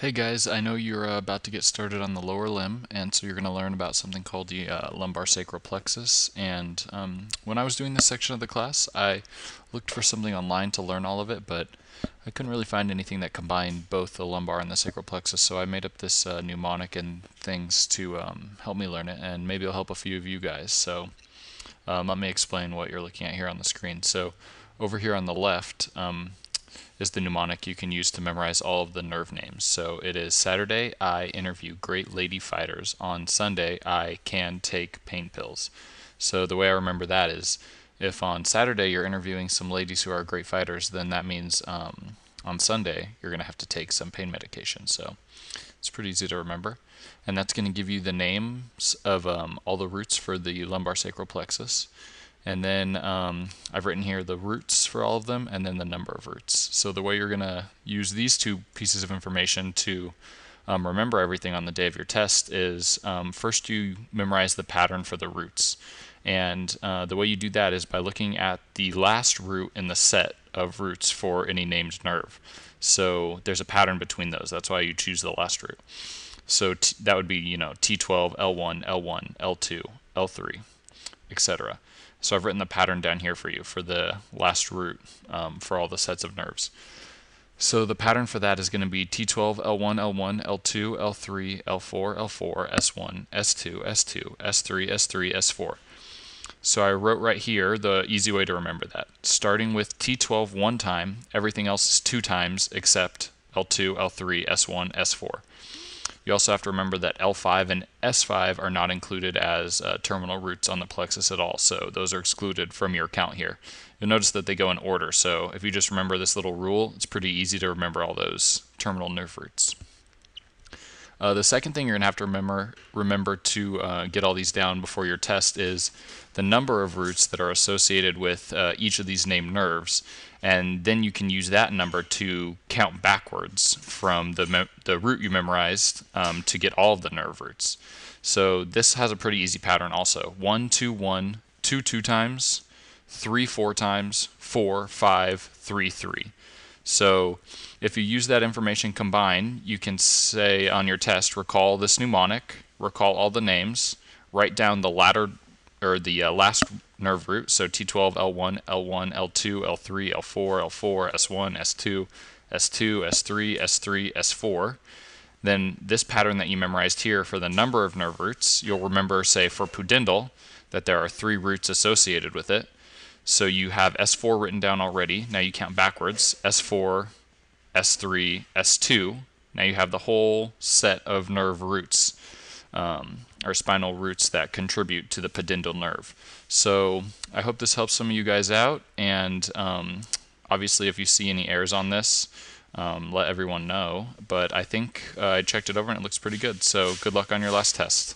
Hey guys, I know you're uh, about to get started on the lower limb, and so you're going to learn about something called the uh, lumbar sacral plexus. And um, when I was doing this section of the class, I looked for something online to learn all of it, but I couldn't really find anything that combined both the lumbar and the sacral plexus, so I made up this uh, mnemonic and things to um, help me learn it, and maybe it'll help a few of you guys. So um, let me explain what you're looking at here on the screen. So over here on the left, um, is the mnemonic you can use to memorize all of the nerve names. So it is Saturday, I interview great lady fighters. On Sunday, I can take pain pills. So the way I remember that is if on Saturday you're interviewing some ladies who are great fighters, then that means um, on Sunday you're going to have to take some pain medication. So it's pretty easy to remember. And that's going to give you the names of um, all the roots for the lumbar sacral plexus. And then um, I've written here the roots for all of them and then the number of roots. So the way you're going to use these two pieces of information to um, remember everything on the day of your test is um, first you memorize the pattern for the roots. And uh, the way you do that is by looking at the last root in the set of roots for any named nerve. So there's a pattern between those. That's why you choose the last root. So that would be, you know, T12, L1, L1, L2, L3, etc. So I've written the pattern down here for you for the last root um, for all the sets of nerves. So the pattern for that is going to be T12, L1, L1, L2, L3, L4, L4, S1, S2, S2, S3, S3, S4. So I wrote right here the easy way to remember that. Starting with T12 one time, everything else is two times except L2, L3, S1, S4. You also have to remember that L5 and S5 are not included as uh, terminal roots on the plexus at all, so those are excluded from your count here. You'll notice that they go in order, so if you just remember this little rule, it's pretty easy to remember all those terminal nerve roots. Uh, the second thing you're going to have to remember remember to uh, get all these down before your test is the number of roots that are associated with uh, each of these named nerves, and then you can use that number to count backwards from the the root you memorized um, to get all of the nerve roots. So this has a pretty easy pattern also: one, two, one, two, two times, three, four times, four, five, three, three. So if you use that information combined, you can say on your test, recall this mnemonic, recall all the names, write down the latter or the uh, last nerve root, so T12, L1, L1, L2, L3, L4, L4, S1, S2, S2, S3, S3, S4. Then this pattern that you memorized here for the number of nerve roots, you'll remember, say, for pudendal, that there are three roots associated with it. So you have S4 written down already. Now you count backwards. S4, S3, S2. Now you have the whole set of nerve roots um, or spinal roots that contribute to the pudendal nerve. So I hope this helps some of you guys out. And um, obviously, if you see any errors on this, um, let everyone know. But I think uh, I checked it over and it looks pretty good. So good luck on your last test.